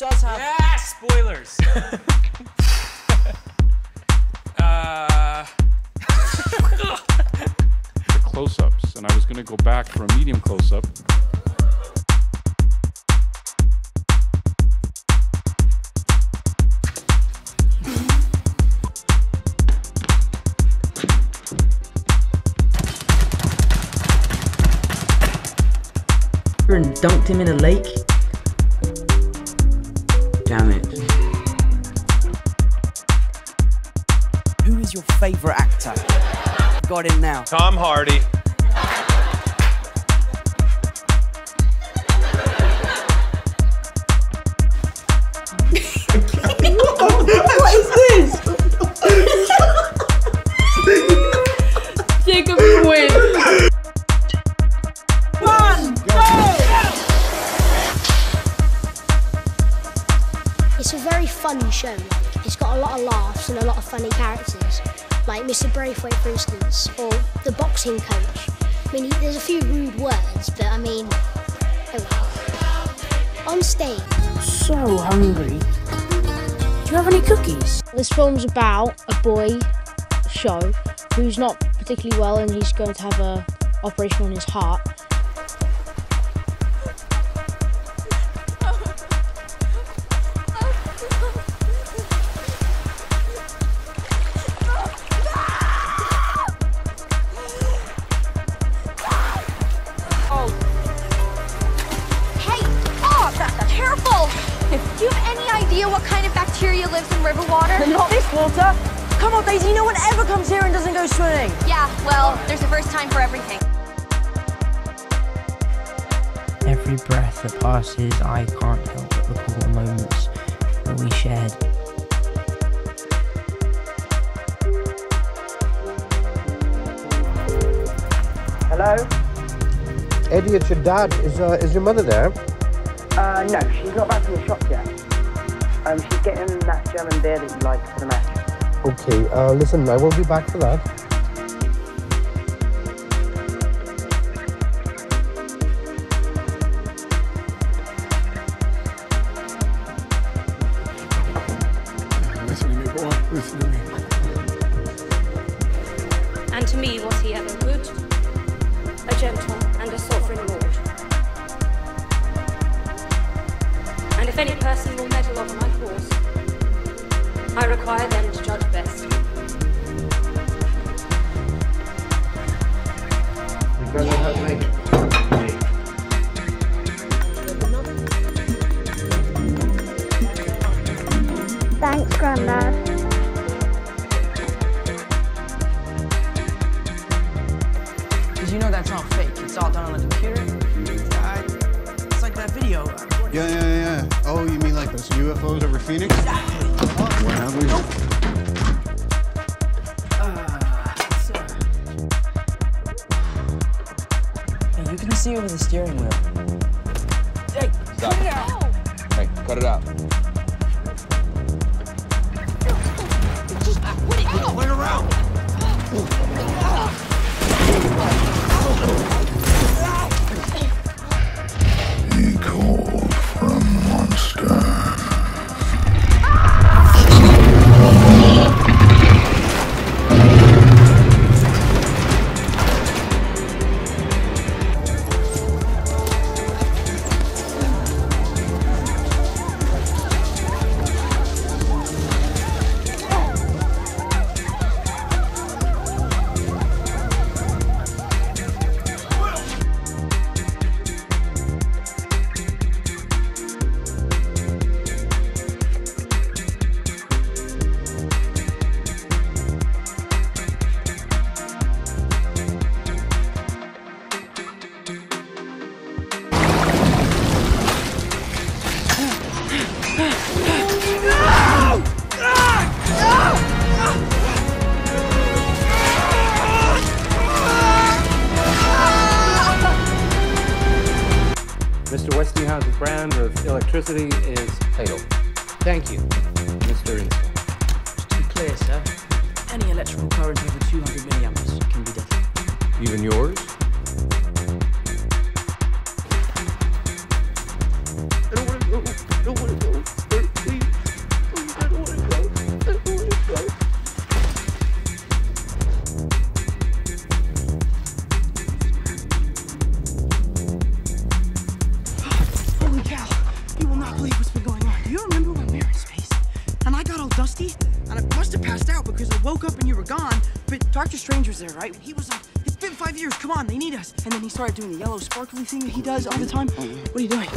does have. Yeah, spoilers. uh, the close-ups, and I was gonna go back for a medium close-up. and dunked him in a lake. Damn it. Who is your favourite actor? Got him now. Tom Hardy. Funny show. Like, it's got a lot of laughs and a lot of funny characters, like Mr. Braithwaite, for instance, or the boxing coach. I mean, he, there's a few rude words, but I mean, oh well. On stage. So hungry. Do you have any cookies? This film's about a boy show who's not particularly well and he's going to have a operation on his heart. Idea what kind of bacteria lives in river water? Not this water. Come on, Daisy. No one ever comes here and doesn't go swimming. Yeah, well, there's a first time for everything. Every breath that passes, I can't help but recall the moments that we shared. Hello? Eddie, it's your dad. Is, uh, is your mother there? Uh, no, she's not back from the shop yet. Um, she's getting that German beer that you like for the match. Okay, uh, listen, I won't be back for that. Listen to me, boy. Listen to me. And to me was he ever good, a gentle, and a sovereign lord. And if any person will meddle of my cause, I require them to judge best. You better help me. Thanks, Grandad. Because you know that's not fake. It's all done on the computer. Uh, it's like that video. Yeah, yeah, yeah. You mean like those UFOs over Phoenix? Exactly. What happened? Ah, hey, you can see over the steering wheel. Hey, Stop. cut it out. Hey, cut it out. Wait around. Mr. Westinghouse's brand of electricity is fatal. Thank you, Mr. Insull. To be clear, sir, any electrical current over 200 milliamps can be deadly. Even yours? Woke up and you were gone, but Doctor Strange was there, right? He was like, it's been five years, come on, they need us. And then he started doing the yellow sparkly thing that he does all the time. What are you doing?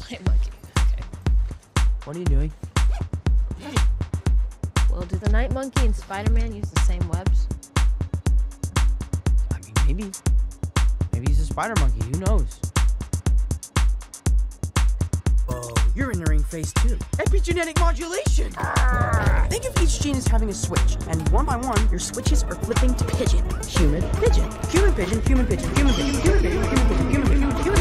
Play monkey, okay. What are you doing? Well, do the Night Monkey and Spider-Man use the same webs? I mean, maybe. Maybe he's a spider monkey. Who knows? You're entering phase two. Epigenetic modulation! Think of each gene as having a switch, and one by one, your switches are flipping to pigeon. Human pigeon. Human pigeon, human pigeon, human pigeon, human pigeon, human pigeon, human pigeon, human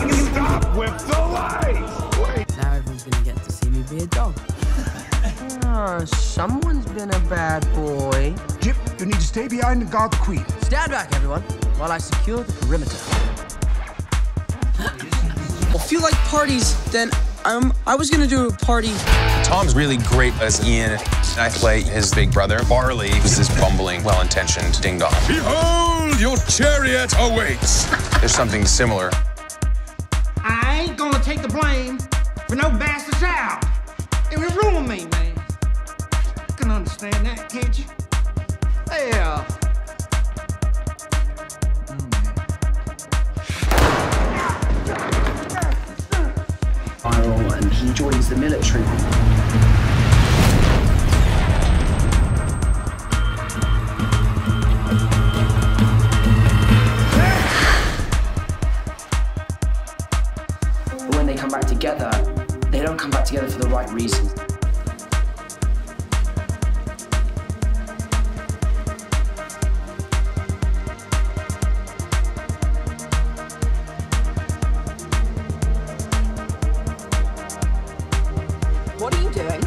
pigeon. Stop with the lights! Now everyone's gonna get to see me be a dog. Ah, someone's been a bad boy. Jip, you need to stay behind and guard the queen. Stand back, everyone, while I secure the perimeter. well, you like parties, then um, I was gonna do a party. Tom's really great as Ian. I play his big brother. Barley was this bumbling, well-intentioned ding-dong. Behold, your chariot awaits! There's something similar. I ain't gonna take the blame for no bastard child. It would ruin me, man. You can understand that, can't you? Yeah. Right reasons. What are you doing?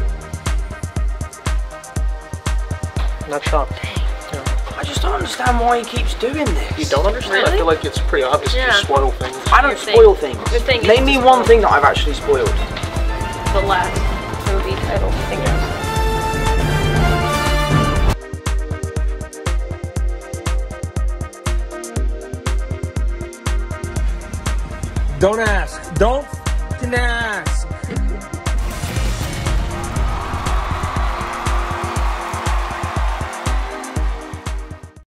Not sharp. I just don't understand why he keeps doing this. You don't understand? I feel like it's pretty obvious Yeah. you spoil things. I don't Your thing. spoil things. Your thing Name me one thing that I've actually spoiled. The last movie title thing Don't ask. Don't